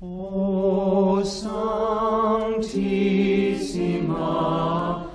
O Sanctissima